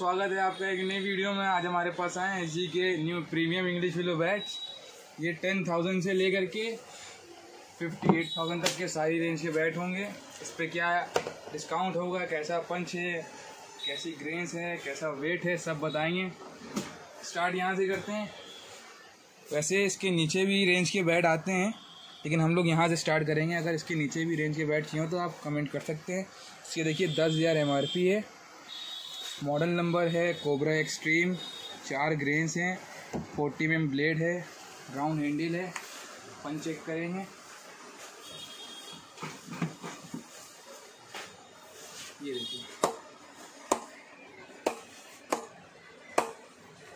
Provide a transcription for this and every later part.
स्वागत है आपका एक नई वीडियो में। आज हमारे पास आए हैं जी के new premium English willow batch ये टेन थाउज़ेंड से लेकर के फिफ्टी एट थाउज़ेंड तक के सारी रेंज के बैट होंगे। इस पर क्या डिस्काउंट होगा, कैसा पंच है, कैसी ग्रेन्स है, कैसा वेट है, सब बताएँगे। स्टार्ट यहाँ से करते हैं। वैसे इसके नीचे भी रेंज के बैट आते हैं, लेकिन हम लोग यहाँ से स्टार्ट करेंगे। अगर इसके नीचे भी रेंज के बैट चाहिए तो आप कमेंट कर सकते हैं। इसके देखिए दस हज़ार एम है। मॉडल नंबर है कोबरा एक्सट्रीम। चार ग्रेन्स हैं, फोर्टी एम ब्लेड है राउंड हैंडल है पन चेक करेंगे। ये देखिए।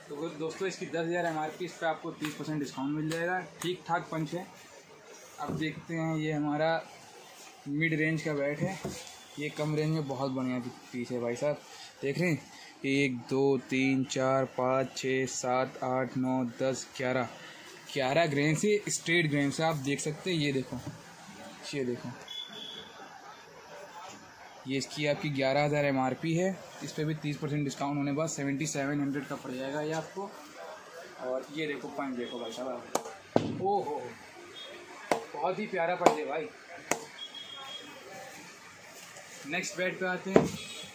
तो दोस्तों, इसकी दस हज़ार एम आर पी इस पर आपको तीस परसेंट डिस्काउंट मिल जाएगा। ठीक ठाक पंच है। अब देखते हैं, ये हमारा मिड रेंज का बैट है। ये कम रेंज में बहुत बढ़िया पीस है भाई साहब। देख रहे हैं? एक, दो, तीन, चार, पाँच, छः, सात, आठ, नौ, दस, ग्यारह। ग्यारह ग्रेन से स्ट्रेट ग्रेन से आप देख सकते हैं, ये देखो। ये देखो। ये इसकी आपकी ग्यारह हज़ार एमआरपी है। इस पर भी तीस परसेंट डिस्काउंट होने बाद सेवेंटी सेवन हंड्रेड का पड़ जाएगा ये आपको। और ये देखो पंच देखो भाई साहब ओ हो बहुत ही प्यारा पंच है भाई। नेक्स्ट बेड पे आते हैं।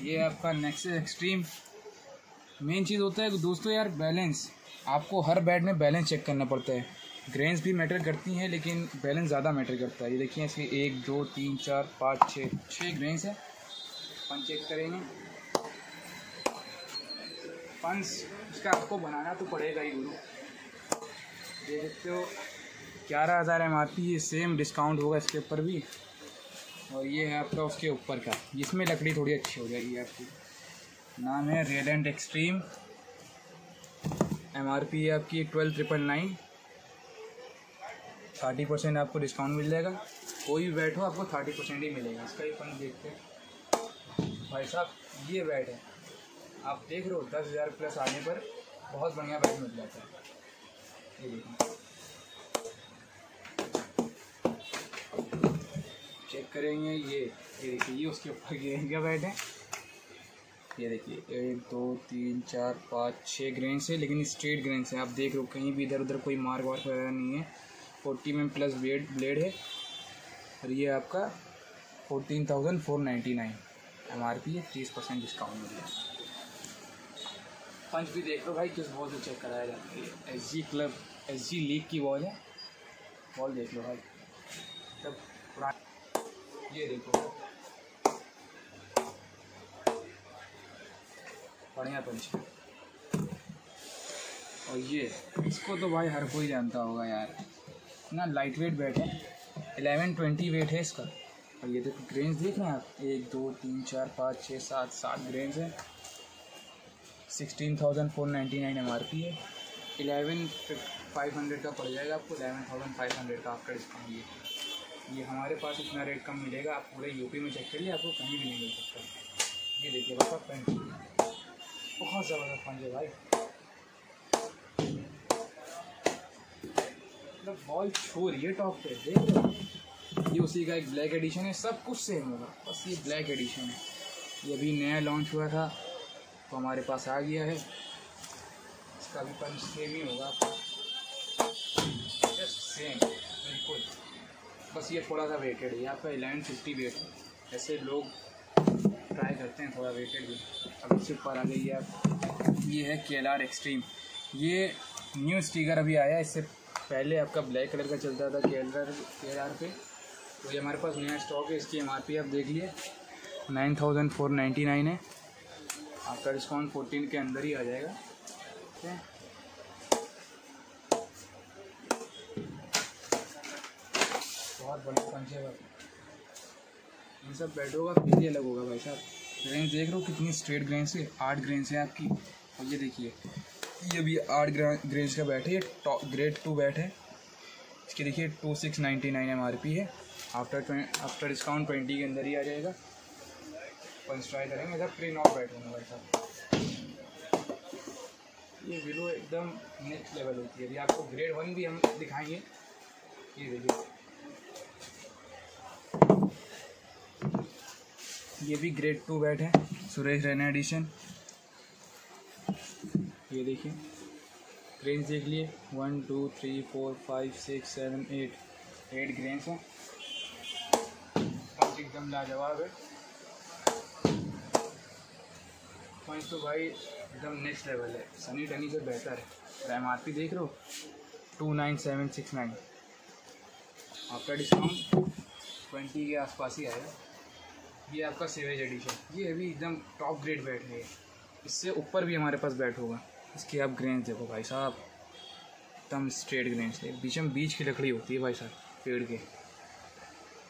ये आपका नेक्स्ट एक्सट्रीम मेन चीज़ होता है दोस्तों यार बैलेंस आपको हर बैड में बैलेंस चेक करना पड़ता है। ग्रेन्स भी मैटर करती हैं, लेकिन बैलेंस ज़्यादा मैटर करता है। ये देखिए इसके एक, दो, तीन, चार, पाँच छः छः ग्रेन्स है। पंच चेक करेंगे। पंच इसका आपको बनाना तो पड़ेगा ही, गुरु। देख सकते हो, ग्यारह हज़ार एम आर पी ये सेम डिस्काउंट होगा इसके ऊपर भी। और ये है आपका उसके ऊपर का, जिसमें लकड़ी थोड़ी अच्छी हो जाएगी आपकी। नाम है रेडेंट एक्सट्रीम एम आर पी है आपकी twelve triple nine. Thirty percent आपको डिस्काउंट मिल जाएगा। कोई भी बैट हो, आपको थर्टी परसेंट ही मिलेगा। इसका ही फंड देखते हैं। भाई साहब, ये बैट है। आप देख रहे हो, दस हज़ार प्लस आने पर बहुत बढ़िया बैट मिल जाता है। ये देखिए। करेंगे ये ये देखिए, ये उसके ऊपर ग्रेन का बैट है। ये देखिए, एक, दो, तीन, चार, पाँच छः ग्रेन से लेकिन स्ट्रेट ग्रेन से आप देख रहे हो, कहीं भी इधर उधर कोई मार्क वार्क वगैरह नहीं है। फोर्टी में प्लस ब्लेड ब्लेड है। और ये आपका fourteen thousand four ninety nine M R P है तीस परसेंट डिस्काउंट मिल गया। पंच भी देख लो भाई, किस बॉल से चेक कराया जाता है। S G club S G league की बॉल है। बॉल देख लो भाई। तब पुराना ये देखो। बढ़िया पंच और ये, इसको तो भाई हर कोई जानता होगा यार। ना लाइट वेट बैट है। एलेवन ट्वेंटी वेट है इसका। और ये देखो ग्रेन्स देख रहे हैं आप? एक, दो, तीन, चार, पाँच छः सात सात ग्रेन्स हैं। Sixteen thousand four ninety nine M R P है एलेवन फाइव हंड्रेड का पड़ जाएगा आपको। एलेवन थाउज़ेंड फाइव हंड्रेड का आपका डिस्काउंट ये। ये हमारे पास इतना रेट कम मिलेगा, आप पूरे यूपी में चेक करिए आपको कहीं भी नहीं मिल सकता। ये देखिए बस पेंट बहुत ज़बरदस्त पंच है भाई। मतलब बॉल छो रही है टॉप पे, देख ये उसी का एक ब्लैक एडिशन है, सब कुछ सेम होगा। बस ये ब्लैक एडिशन है। ये अभी नया लॉन्च हुआ था तो हमारे पास आ गया है। इसका भी पंच सेम ही होगा। जस्ट सेम बिल्कुल। बस ये थोड़ा सा वेटेड है आपका इलेवन फिफ्टी वेट है। ऐसे लोग ट्राई करते हैं थोड़ा वेटेड भी। अब इससे ऊपर आ गई है। आप ये है के एक्सट्रीम ये न्यू स्टिकर अभी आया इससे पहले आपका ब्लैक कलर का चलता था के एल आर पे। तो ये हमारे पास नया स्टॉक है। इसकी एम आर पी आप देख लिए। Nine thousand four ninety nine है। आपका डिस्काउंट फोर्टीन के अंदर ही आ जाएगा। ठीक है? बहुत बड़े है इन सब बेडों का ही अलग होगा भाई साहब। ग्रेन देख रहे हो कितनी स्ट्रेट ग्रेन से आठ ग्रेन से आपकी। और ये देखिए, ये भी आठ ग्रेन्स का बैट है, ये ग्रेड टू बैट है। इसकी देखिए two six ninety nine M R P है। आफ्टर आफ्टर डिस्काउंट ट्वेंटी के अंदर ही आ जाएगा। पंच ट्राई करेंगे सब प्री नॉट बैट होंगे भाई साहब। ये विलो एकदम नेक्स्ट लेवल होती है। अभी आपको ग्रेड वन भी हम दिखाएँगे। ये देखिए। ये भी ग्रेड टू बैट है। सुरेश रैना एडिशन ये देखिए। ग्रेन्स देख लिए। One two three four five six seven eight eight grains हैं। एकदम लाजवाब है। पॉइंट तो भाई एकदम नेक्स्ट लेवल है। सनी टनी से बेहतर है। एम आर पी देख रहे हो? Two nine seven six nine आपका डिस्काउंट ट्वेंटी के आसपास ही आएगा ये आपका सेवेज एडिशन ये अभी एकदम टॉप ग्रेड बैट है। इससे ऊपर भी हमारे पास बैट होगा। इसकी आप ग्रेन्स देखो भाई साहब। एकदम स्ट्रेट ग्रेन्स है। बीच में बीच की लकड़ी होती है भाई साहब, पेड़ के।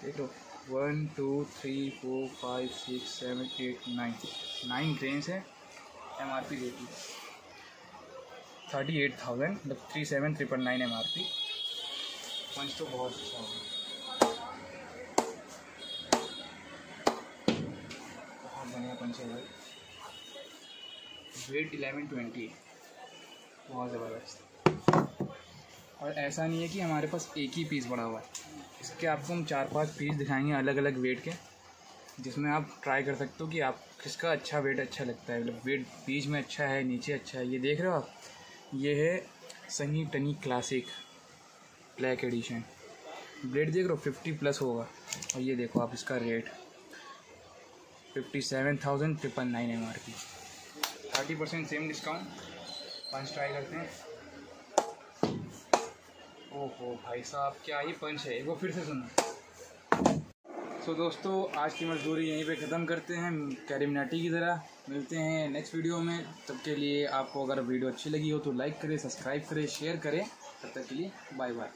देख लो। One two three four five six seven eight nine nine grains है एम आर पी देती थर्टी एट थाउज़ेंड मतलब three seven triple nine M R P punch तो बहुत अच्छा होगा। है वेट इलेवन ट्वेंटी। बहुत ज़बरदस्त। और ऐसा नहीं है कि हमारे पास एक ही पीस बड़ा हुआ है। इसके आपको हम चार पाँच पीस दिखाएँगे अलग अलग वेट के, जिसमें आप ट्राई कर सकते हो कि आप किसका अच्छा वेट अच्छा लगता है। मतलब वेट बीच में अच्छा है, नीचे अच्छा है। ये देख रहे हो आप? ये है सनी टनी क्लासिक ब्लैक एडिशन ब्लेड देख रहे हो? फिफ्टी प्लस होगा। और ये देखो आप इसका rate fifty seven thousand triple nine M R P thirty percent same discount punch try करते हैं. ओहो, भाई साहब, क्या ही पंच है? वो फिर से सुनो. सो दोस्तों, आज की मजदूरी यहीं पे ख़त्म करते हैं. कैरिमिनाटी की तरह. मिलते हैं नेक्स्ट वीडियो में. तब के लिए आपको अगर वीडियो अच्छी लगी हो तो लाइक करें सब्सक्राइब करें शेयर करें. तब तक के लिए बाय बाय